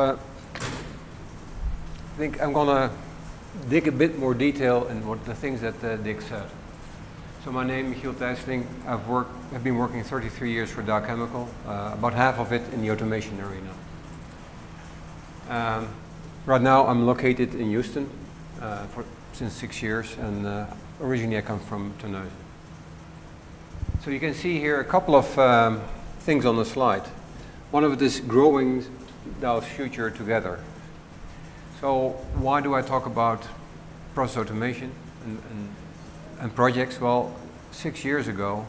uh, I think I'm going to dig a bit more detail in what the things that uh, Dick said. So my name is Michiel Tijsseling. I've, worked, I've been working 33 years for Dow Chemical, uh, about half of it in the automation arena. Um, right now I'm located in Houston uh, for, since six years and uh, originally I come from Terneuzen. So you can see here a couple of um, things on the slide. One of it is growing Dow's future together. So why do I talk about process automation and, and, and projects? Well, six years ago,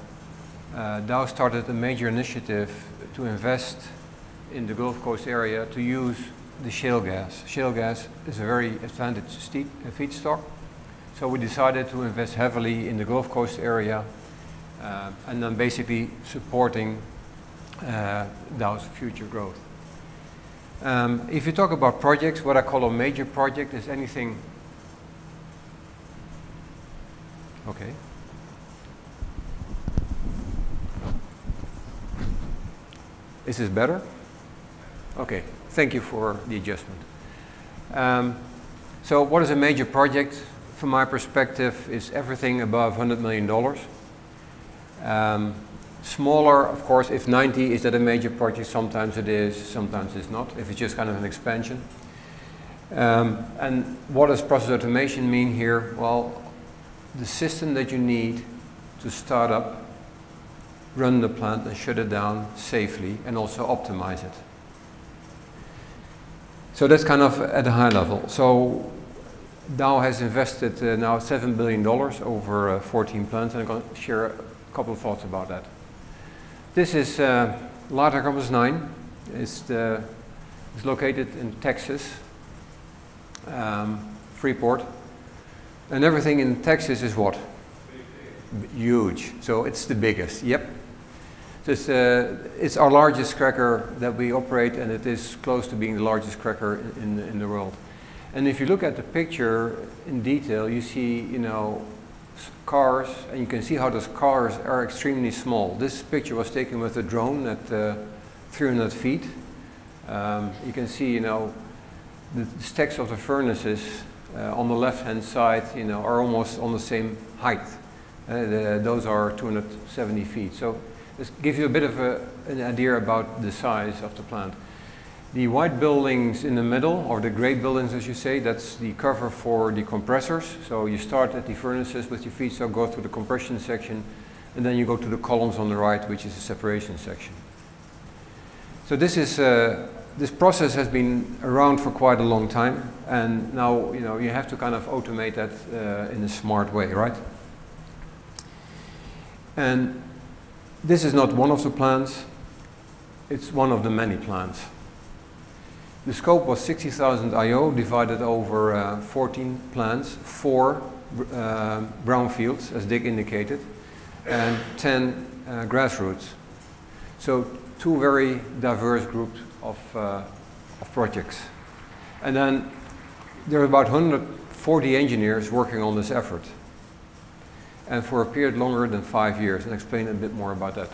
uh, Dow started a major initiative to invest in the Gulf Coast area to use the shale gas. Shale gas is a very advantaged feedstock. So we decided to invest heavily in the Gulf Coast area uh, and then basically supporting uh, Dow's future growth. Um, if you talk about projects, what I call a major project is anything. Okay. Is this better? Okay, thank you for the adjustment. Um, so what is a major project? From my perspective, is everything above $100 million. Um, smaller, of course, if 90 is that a major project, sometimes it is, sometimes it's not, if it's just kind of an expansion. Um, and what does process automation mean here? Well, the system that you need to start up, run the plant and shut it down safely and also optimize it. So that's kind of at a high level. So Dow has invested uh, now $7 billion over uh, 14 plants and I'm going to share a couple of thoughts about that. This is uh, Campus 9. It's, the, it's located in Texas, um, Freeport. And everything in Texas is what? Huge. So it's the biggest. Yep. It's, uh, it's our largest cracker that we operate, and it is close to being the largest cracker in, in, in the world. And if you look at the picture in detail, you see, you know, cars, and you can see how those cars are extremely small. This picture was taken with a drone at uh, 300 feet. Um, you can see, you know, the stacks of the furnaces uh, on the left-hand side, you know, are almost on the same height. Uh, the, those are 270 feet. So this gives you a bit of a, an idea about the size of the plant. The white buildings in the middle, or the gray buildings as you say, that's the cover for the compressors. So you start at the furnaces with your feedstock, go through the compression section, and then you go to the columns on the right, which is the separation section. So this is uh, this process has been around for quite a long time, and now you know you have to kind of automate that uh, in a smart way, right? And this is not one of the plants; it's one of the many plants. The scope was 60,000 IO divided over uh, 14 plants, four uh, brownfields, as Dick indicated, and 10 uh, grassroots. So two very diverse groups of, uh, of projects. And then there are about 140 engineers working on this effort. And for a period longer than five years, and explain a bit more about that.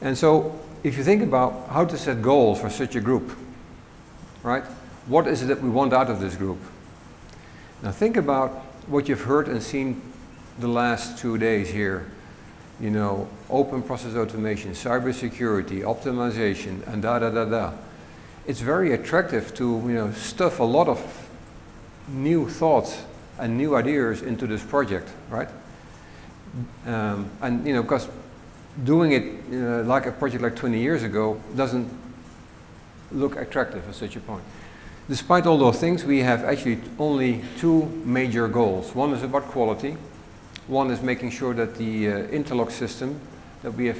And so if you think about how to set goals for such a group, right? What is it that we want out of this group? Now think about what you've heard and seen the last two days here. You know, open process automation, cybersecurity, optimization, and da da da da. It's very attractive to you know stuff a lot of new thoughts and new ideas into this project, right? Um, and you know, because doing it know, like a project like 20 years ago doesn't look attractive at such a point. Despite all those things, we have actually only two major goals. One is about quality. One is making sure that the uh, interlock system that we have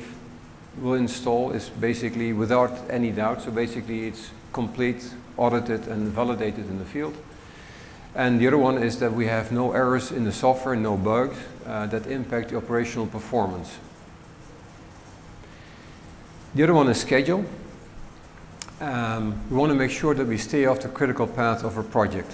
will install is basically without any doubt. So basically it's complete, audited and validated in the field. And the other one is that we have no errors in the software, no bugs uh, that impact the operational performance. The other one is schedule. Um, we want to make sure that we stay off the critical path of a project.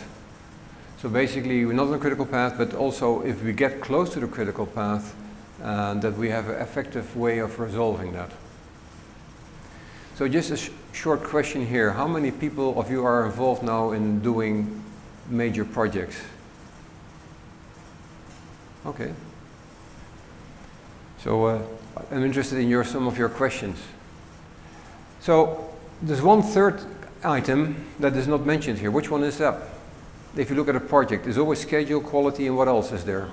So basically, we're not on the critical path, but also if we get close to the critical path, uh, that we have an effective way of resolving that. So just a sh short question here. How many people of you are involved now in doing major projects? Okay. So uh, I'm interested in your, some of your questions. So there's one third item that is not mentioned here. Which one is that? If you look at a project, there's always schedule, quality, and what else is there?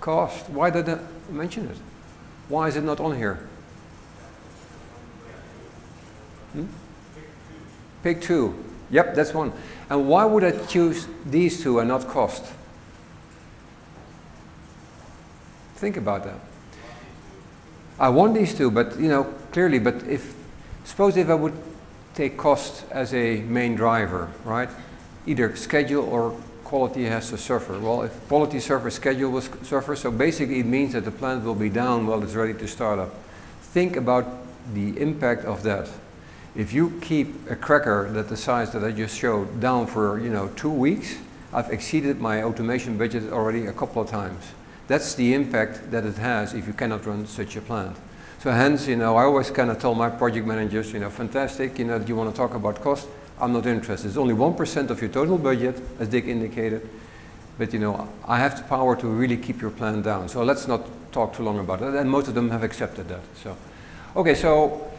Cost. Why did I mention it? Why is it not on here? Hmm? Pick two. Yep, that's one. And why would I choose these two and not cost? Think about that. I want these two, but you know, clearly, but if, suppose if I would take cost as a main driver, right? Either schedule or quality has to suffer. Well, if quality suffers, schedule will suffer, so basically it means that the plant will be down while it's ready to start up. Think about the impact of that. If you keep a cracker that the size that I just showed down for you know two weeks, I've exceeded my automation budget already a couple of times. That's the impact that it has if you cannot run such a plant. So hence, you know, I always kind of tell my project managers, you know, fantastic, you know, do you want to talk about cost? I'm not interested. It's only 1% of your total budget, as Dick indicated. But, you know, I have the power to really keep your plan down. So let's not talk too long about it. And most of them have accepted that. So, okay, so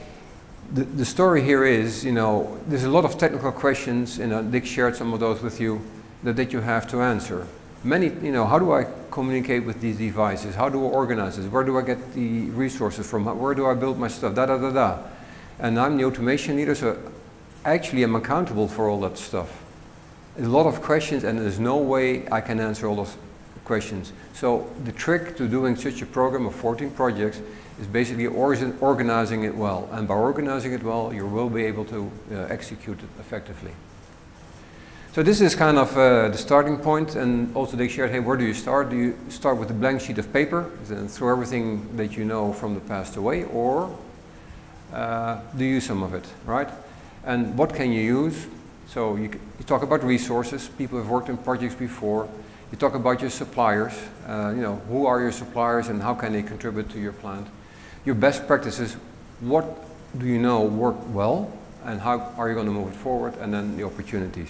the, the story here is, you know, there's a lot of technical questions, and know, Dick shared some of those with you, that, that you have to answer. Many, you know, how do I communicate with these devices? How do I organize this? Where do I get the resources from? Where do I build my stuff? Da da da da. And I'm the automation leader, so actually I'm accountable for all that stuff. A lot of questions, and there's no way I can answer all those questions. So the trick to doing such a program of 14 projects is basically organizing it well. And by organizing it well, you will be able to uh, execute it effectively. So this is kind of uh, the starting point, and also they shared, hey, where do you start? Do you start with a blank sheet of paper and throw everything that you know from the past away, or uh, do you use some of it, right? And what can you use? So you, you, talk about resources. People have worked in projects before. You talk about your suppliers. Uh, you know, who are your suppliers and how can they contribute to your plant? your best practices, what do you know work well and how are you going to move it forward and then the opportunities.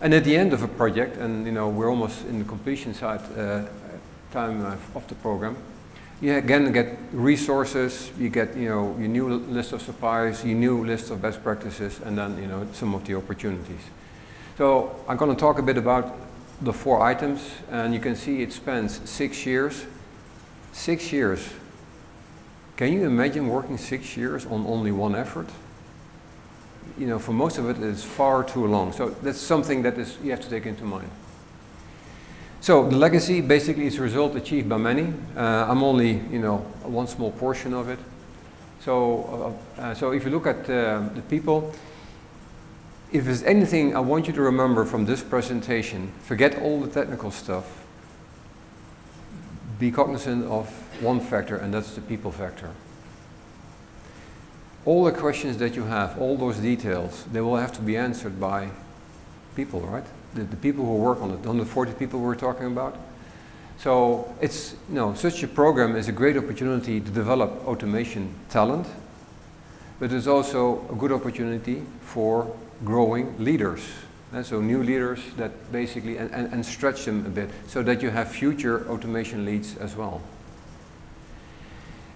And at the end of a project, and you know we're almost in the completion side uh, time uh, of the program, you again get resources, you get you know your new list of suppliers, your new list of best practices, and then you know some of the opportunities. So I'm going to talk a bit about the four items, and you can see it spans six years. Six years can you imagine working six years on only one effort? You know, for most of it, it's far too long. So that's something that is, you have to take into mind. So the legacy basically is a result achieved by many. Uh, I'm only, you know, one small portion of it. So, uh, uh, so if you look at uh, the people, if there's anything I want you to remember from this presentation, forget all the technical stuff. Be cognizant of one factor, and that's the people factor. All the questions that you have, all those details, they will have to be answered by people, right? The, the people who work on it, the 140 people we're talking about. So it's, you know, such a program is a great opportunity to develop automation talent, but it's also a good opportunity for growing leaders. And so new leaders that basically, and, and, and stretch them a bit, so that you have future automation leads as well.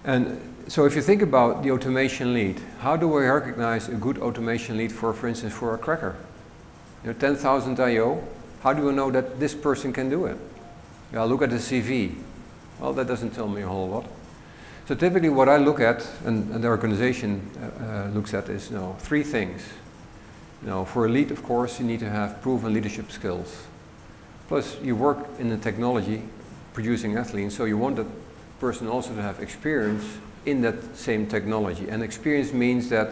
And so if you think about the automation lead, how do we recognize a good automation lead for, for instance, for a cracker? You know, 10,000 IO, how do we know that this person can do it? Yeah, look at the CV. Well, that doesn't tell me a whole lot. So typically what I look at, and, and the organization uh, uh, looks at is, you know, three things. You know, for a lead, of course, you need to have proven leadership skills. Plus, you work in the technology producing ethylene, so you want that person also to have experience in that same technology. And experience means that,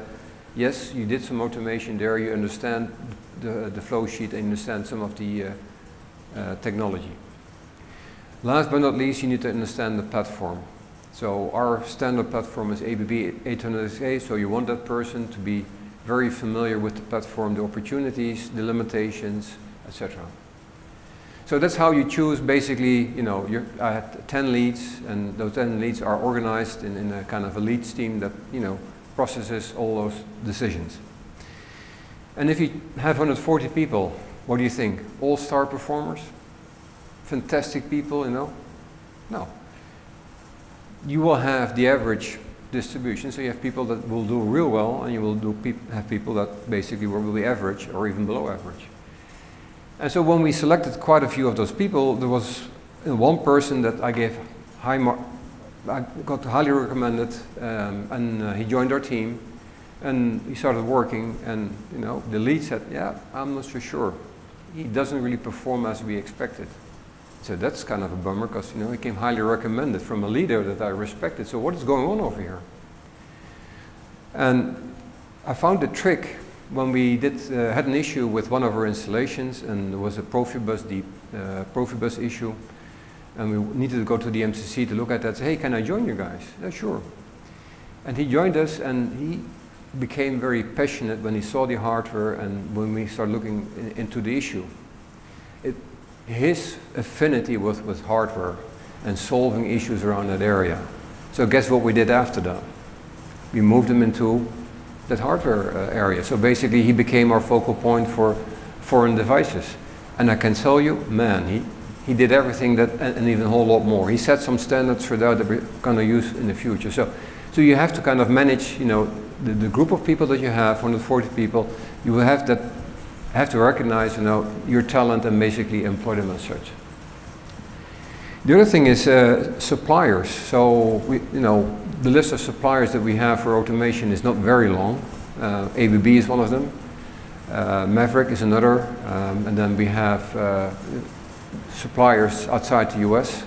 yes, you did some automation there, you understand the, the flow sheet and understand some of the uh, uh, technology. Last but not least, you need to understand the platform. So our standard platform is ABB 800XA, so you want that person to be very familiar with the platform, the opportunities, the limitations, etc. So that's how you choose basically, you know, I had 10 leads and those 10 leads are organized in, in a kind of a leads team that, you know, processes all those decisions. And if you have 140 people, what do you think? All star performers? Fantastic people, you know? No. You will have the average distribution, so you have people that will do real well, and you will do peop have people that basically will be average or even below average. And so when we selected quite a few of those people, there was one person that I gave high I got highly recommended, um, and uh, he joined our team, and he started working, and you know, the lead said, yeah, I'm not so sure. He doesn't really perform as we expected. So that's kind of a bummer because you know he came highly recommended from a leader that I respected. So what is going on over here? And I found a trick when we did uh, had an issue with one of our installations, and there was a Profibus DP uh, Profibus issue, and we needed to go to the MCC to look at that. Say, hey, can I join you guys? Yeah, sure. And he joined us, and he became very passionate when he saw the hardware and when we started looking in, into the issue. It, his affinity with, with hardware and solving issues around that area. So guess what we did after that? We moved him into that hardware uh, area. So basically he became our focal point for foreign devices. And I can tell you, man, he, he did everything that, and, and even a whole lot more. He set some standards for that that we're going to use in the future. So, so you have to kind of manage, you know, the, the group of people that you have, 140 people, you will have that have to recognize, you know, your talent and basically employ them as such. The other thing is uh, suppliers. So, we, you know, the list of suppliers that we have for automation is not very long. Uh, ABB is one of them. Uh, Maverick is another. Um, and then we have uh, suppliers outside the US,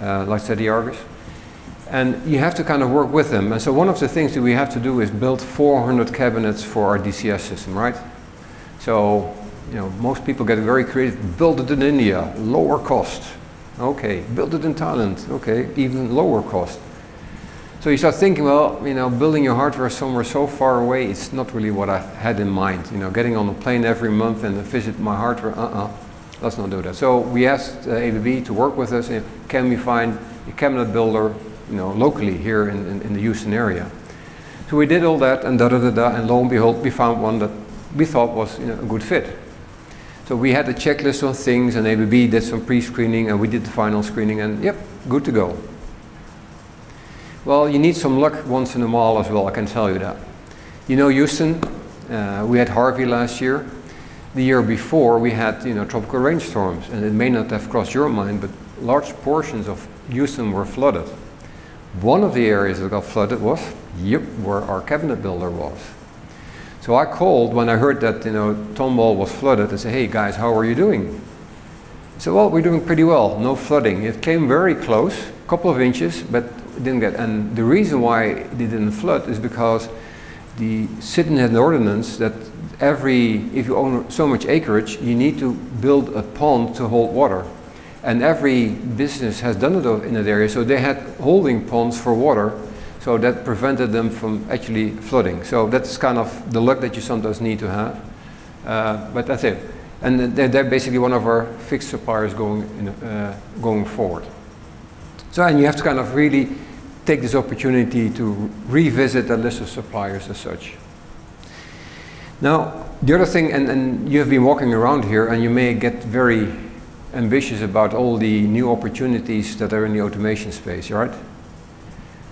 uh, like SETI Argus. And you have to kind of work with them. And so one of the things that we have to do is build 400 cabinets for our DCS system, right? So, you know, most people get very creative. Build it in India, lower cost. Okay. Build it in Thailand. Okay. Even lower cost. So you start thinking, well, you know, building your hardware somewhere so far away, it's not really what I had in mind. You know, getting on a plane every month and visit my hardware, uh-uh, let's not do that. So we asked uh, ABB to work with us. Can we find a cabinet builder you know, locally here in, in, in, the Houston area. So we did all that and da da da da, and lo and behold, we found one that we thought was you know, a good fit. So we had a checklist of things, and ABB did some pre-screening, and we did the final screening, and yep, good to go. Well, you need some luck once in a while as well, I can tell you that. You know Houston, uh, we had Harvey last year. The year before, we had you know, tropical rainstorms, and it may not have crossed your mind, but large portions of Houston were flooded. One of the areas that got flooded was, yep, where our cabinet builder was. So I called when I heard that, you know, Tomball was flooded and said, hey guys, how are you doing? I said, well, we're doing pretty well, no flooding. It came very close, a couple of inches, but didn't get, and the reason why it didn't flood is because the city had an ordinance that every, if you own so much acreage, you need to build a pond to hold water. And every business has done it in that area, so they had holding ponds for water, so that prevented them from actually flooding. So that's kind of the luck that you sometimes need to have. Uh, but that's it. And they're, they're, basically one of our fixed suppliers going, in, uh, going forward. So, and you have to kind of really take this opportunity to revisit the list of suppliers as such. Now, the other thing, and, and you have been walking around here, and you may get very ambitious about all the new opportunities that are in the automation space, right?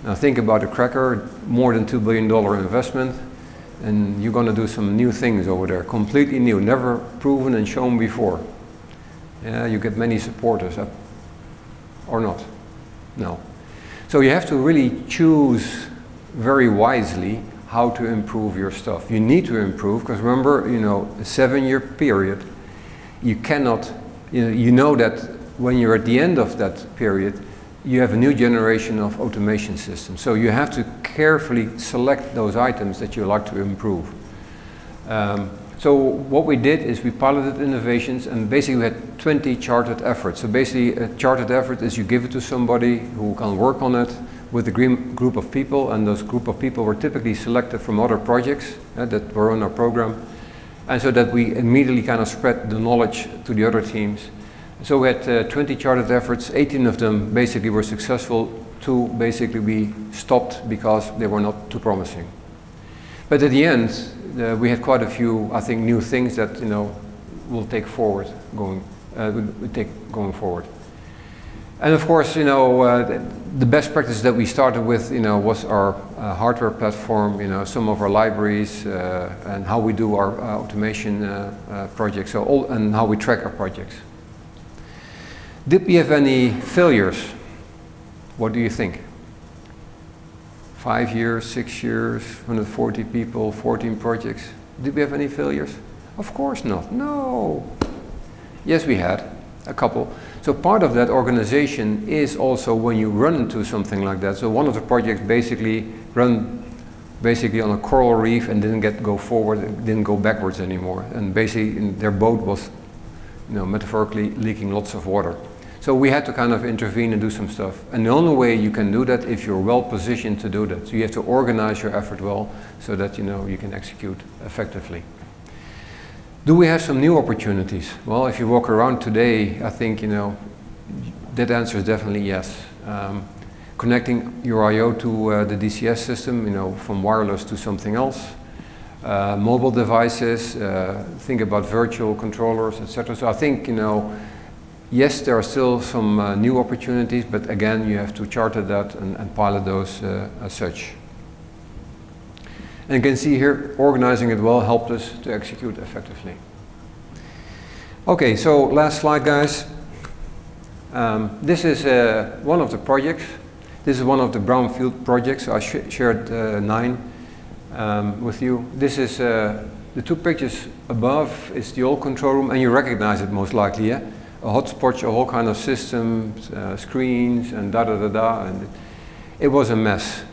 Now think about a cracker, more than $2 billion investment, and you're going to do some new things over there, completely new, never proven and shown before. Yeah, you get many supporters, uh, or not? No. So you have to really choose very wisely how to improve your stuff. You need to improve, because remember, you know, a seven-year period, you cannot you know, you know that when you're at the end of that period, you have a new generation of automation systems. So you have to carefully select those items that you like to improve. Um, so what we did is we piloted innovations and basically we had 20 chartered efforts. So basically a chartered effort is you give it to somebody who can work on it with a group of people and those group of people were typically selected from other projects uh, that were on our program and so that we immediately kind of spread the knowledge to the other teams. So we had uh, 20 chartered efforts, 18 of them basically were successful, two basically we stopped because they were not too promising. But at the end, uh, we had quite a few, I think, new things that you know will take forward going, uh, will take going forward. And of course, you know, uh, the, best practice that we started with, you know, was our uh, hardware platform, you know, some of our libraries, uh, and how we do our uh, automation uh, uh, projects, so all, and how we track our projects. Did we have any failures? What do you think? Five years, six years, 140 people, 14 projects. Did we have any failures? Of course not. No. Yes, we had a couple. So part of that organization is also when you run into something like that. So one of the projects basically run basically on a coral reef and didn't get go forward, didn't go backwards anymore. And basically their boat was, you know, metaphorically leaking lots of water. So we had to kind of intervene and do some stuff. And the only way you can do that if you're well positioned to do that. So you have to organize your effort well so that you know you can execute effectively. Do we have some new opportunities? Well, if you walk around today, I think, you know, that answer is definitely yes. Um, connecting your I.O. to uh, the DCS system, you know, from wireless to something else. Uh, mobile devices, uh, think about virtual controllers, etc. So I think, you know, yes, there are still some uh, new opportunities, but again, you have to charter that and, and pilot those uh, as such. And you can see here, organizing it well helped us to execute effectively. Okay, so last slide, guys. Um, this is uh, one of the projects. This is one of the brownfield projects. I sh shared uh, nine um, with you. This is uh, the two pictures above is the old control room, and you recognize it most likely, yeah? A hotspot, a whole kind of systems, uh, screens, and da da da da. And it, it was a mess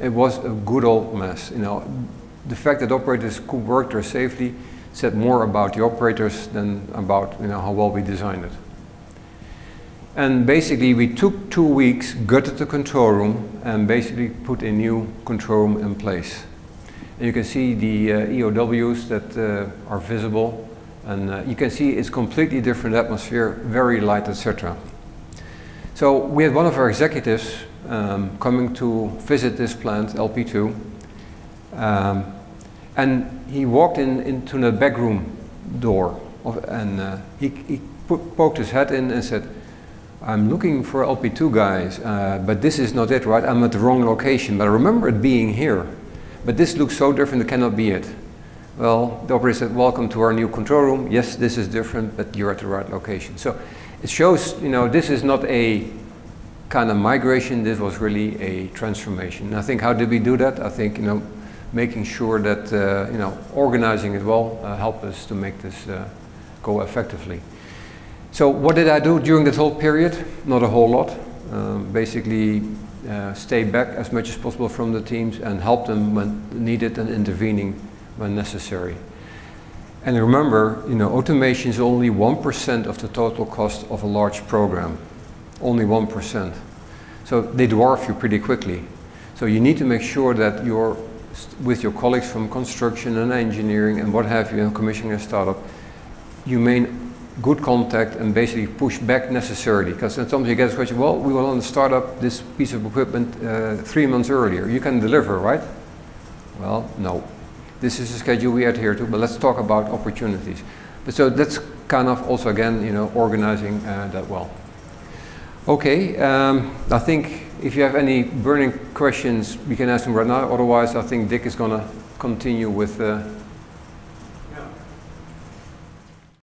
it was a good old mess. You know, the fact that operators could work there safely said more about the operators than about you know how well we designed it. And basically, we took two weeks, gutted the control room, and basically put a new control room in place. And you can see the uh, EOWs that uh, are visible, and uh, you can see it's completely different atmosphere, very light, etc. So we had one of our executives um, coming to visit this plant, LP2. Um, and he walked in into the back room door of, and uh, he, he poked his head in and said, I'm looking for LP2 guys, uh, but this is not it, right? I'm at the wrong location, but I remember it being here. But this looks so different, it cannot be it. Well, the operator said, welcome to our new control room. Yes, this is different, but you're at the right location. So it shows, you know, this is not a kind of migration, this was really a transformation. And I think how did we do that? I think, you know, making sure that, uh, you know, organizing it well uh, helped us to make this uh, go effectively. So what did I do during this whole period? Not a whole lot. Um, basically, uh, stay back as much as possible from the teams and help them when needed and intervening when necessary. And remember, you know, automation is only 1% of the total cost of a large program only 1%. So they dwarf you pretty quickly. So you need to make sure that you're with your colleagues from construction and engineering and what have you, and commissioning a startup, you maintain good contact and basically push back necessarily. Because sometimes you get a question, well, we want to start up this piece of equipment uh, three months earlier. You can deliver, right? Well, no. This is a schedule we adhere to, but let's talk about opportunities. But so that's kind of also, again, you know, organizing uh, that well. Okay, um, I think if you have any burning questions, we can ask them right now. Otherwise, I think Dick is going to continue with uh,